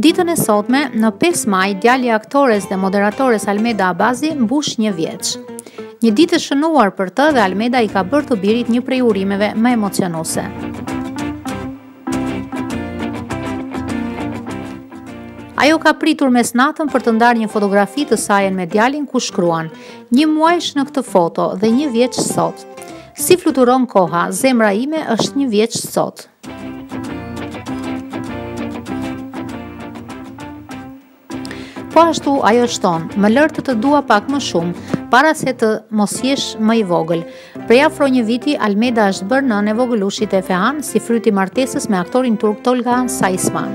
Ditën e sotme, në 5 maj, djali i aktores dhe moderatores Almeda Abazi mbush një vjeç. Një ditë e shënuar për të dhe Almeda i ka bërë të birit një prej urimeve më emocionuese. Ajo ka pritur mesnatën për të ndarë një fotografi të sajën me djalin ku shkruan: "Një muajsh në këtë foto dhe një vjeç sot. Si fluturon koha, zemra ime është një vjeç sot." Po ashtu ajo shton, më lër të të dua pak më shumë, para se të mos jesh më i vogël. Prej afro një viti, Almeda është bërë nënë e vogëlushit Efehan si fryt i martesës me aktorin turk Tolgahan Sayisman.